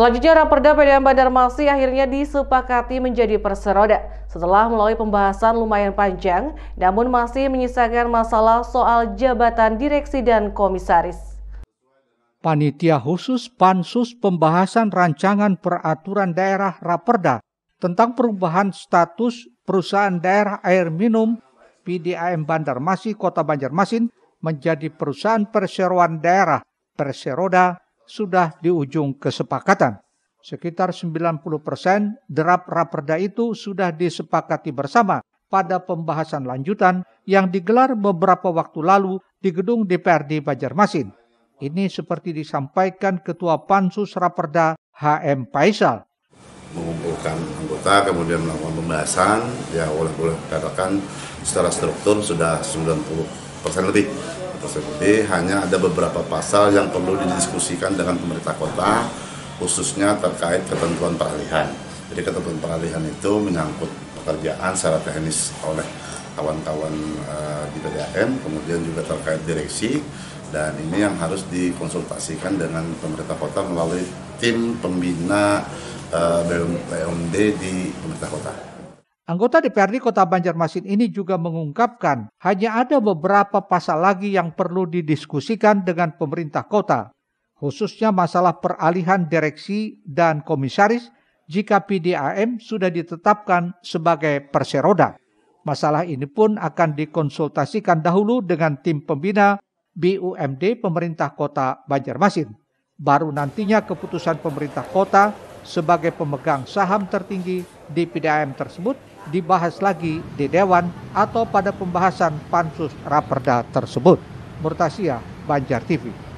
Selanjutnya, Raperda PDAM Banjarmasin akhirnya disepakati menjadi perseroda setelah melalui pembahasan lumayan panjang, namun masih menyisakan masalah soal jabatan direksi dan komisaris. Panitia khusus Pansus pembahasan rancangan peraturan daerah Raperda tentang perubahan status perusahaan daerah air minum PDAM Banjarmasin Kota Banjarmasin menjadi perusahaan perseroan daerah Perseroda sudah di ujung kesepakatan. Sekitar 90 persen draft raperda itu sudah disepakati bersama pada pembahasan lanjutan yang digelar beberapa waktu lalu di gedung DPRD Banjarmasin. Ini seperti disampaikan Ketua Pansus Raperda HM Faisal. Mengumpulkan anggota kemudian melakukan pembahasan ya oleh boleh katakan secara struktur sudah 90 persen lebih tersebut hanya ada beberapa pasal yang perlu didiskusikan dengan pemerintah kota khususnya terkait ketentuan peralihan. Jadi ketentuan peralihan itu menyangkut pekerjaan secara teknis oleh kawan-kawan uh, di PDAM, kemudian juga terkait direksi dan ini yang harus dikonsultasikan dengan pemerintah kota melalui tim pembina uh, eh, BUMD di pemerintah kota. Anggota DPRD Kota Banjarmasin ini juga mengungkapkan hanya ada beberapa pasal lagi yang perlu didiskusikan dengan pemerintah kota, khususnya masalah peralihan direksi dan komisaris jika PDAM sudah ditetapkan sebagai perseroda. Masalah ini pun akan dikonsultasikan dahulu dengan tim pembina BUMD pemerintah kota Banjarmasin. Baru nantinya keputusan pemerintah kota sebagai pemegang saham tertinggi di PDAM tersebut dibahas lagi di Dewan atau pada pembahasan pansus raperda tersebut. Murtasia, Banjar TV.